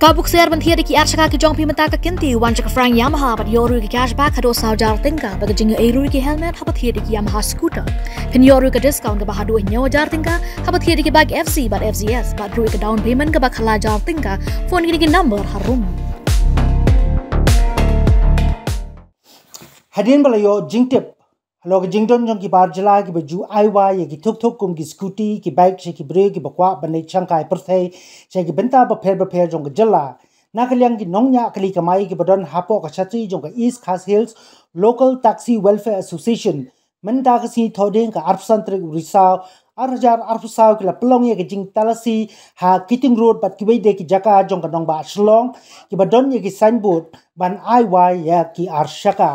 Kabuk ser banthia de ki arshaka ki jong pimenta ka kinti. Wan chaka frang Yamaha but yoru ki cashback hado sao jar tinka baga jinga eru ki helmet habat thia de ki Yamaha scooter. Pin yoru ka discount ka bahadu nyawa jar tinka habat thia de ki bag FC but FZS but ru ka down payment ka bakhala jar tinka phone ki ki number harum hadin bala yo jingtip halo ki jingdon jong ki bar jala ki baju aiwa ye ki thuk thuk kum ki scooty ki bike she ki bre ki bakwa banai changkai perthai she ki benta ba pher ba pher jong ki jala na kalyang ki nongnya kali kamai ki badon hapo ka chati jong ka east khas hills local taxi welfare association men da ka si thodeng ka arpsan tre risau ar hajar arpsau ki la pelong ye ki jing talasi ha kiting road bat ki de ki jaka jong ka nong ba shlong ki badon ye ki signboard ban aiwa ya ki arshaka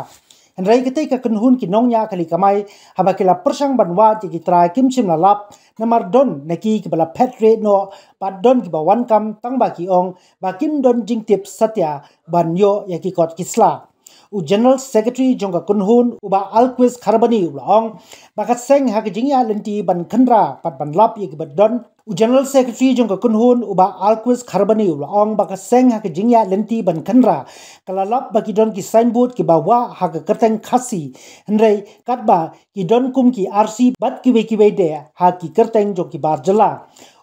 Henry kita ka kunhun ki nong nya kali kamai haba kila persang banwa ti ki trai kim chim la lap. Namar don neki ki bala pet rate no. Pa don ki ba wan kam tang ba ki ong. Ba kim don jing tip satya ban yo ya ki kot kisla u general secretary jonga kunhun u ba alquis kharbani u long ba ka seng ha ki jing ya lenti ban khandra pat ban lap ye ki ba don u general secretary jong ka kunhun u ba alquis kharbani u ong ba ka seng ha ka jingya lenti ban kanra kala lap ba ki don ki signboard ki ba wa ha ka kerteng khasi hnrei kat ba ki don kum ki rc bat ki we ki we de ha ki kerteng ki bar jala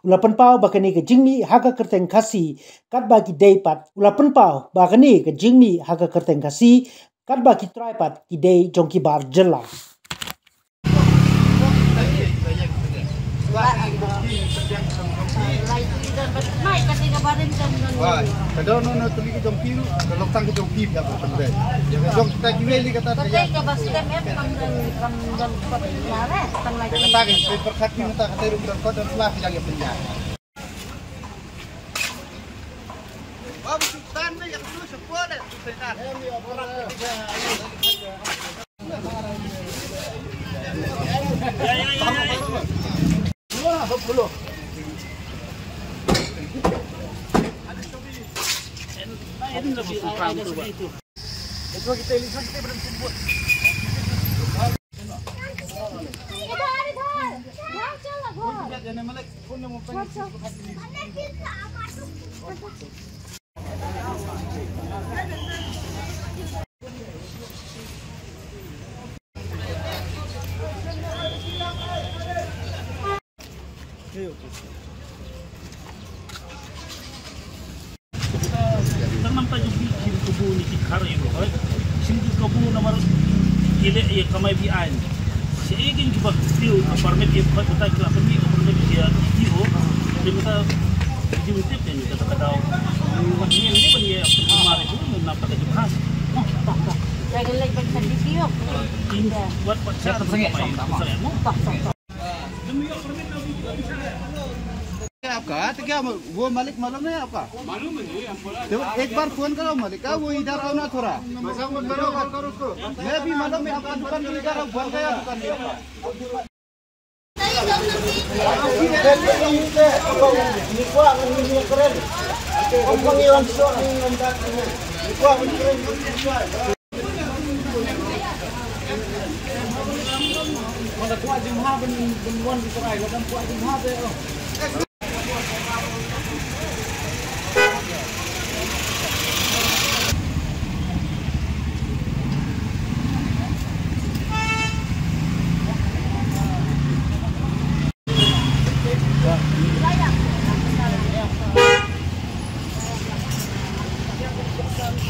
ulapan pau ba kani ka jingmi ha ka kerteng khasi kat ba ki dei pat ulapan pau ba kani ka jingmi ha ka kerteng khasi kat ba ki try pat ki dei jong ki bar nono jom piru, kalau tang ke jom pip dah benda. Jom kita kira ni kata tem ya dan dan lagi. kata rumah kau dan selah yang yang penjara. Babu sultan ni yang dulu sepuluh dah sultan. Ya ya ya. Dua apa puluh? Meu Deus do céu. man tayo bikin tubuh ni Kikaro yung rohot. Sindi kubo na gile iya kamay. Si Egin giba tiyo na parmet iya bukat buta kami o parmet iya tiyo. Hindi mo ta diwitip din yung katakadaw. Yung ni ba niya ang kumari ko yung napakajukas. Jangan lagi di. Tidak. Buat saya tersengat. Tersengat. आपका तो क्या वो मालिक मालूम है आपका मालूम है तो एक बार फोन करो मालिक का वो इधर आओ ना थोड़ा करो करो उसको मैं भी मालूम है आपका दुकान के इधर आओ बंद गया दुकान भी आपका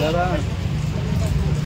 Sarah.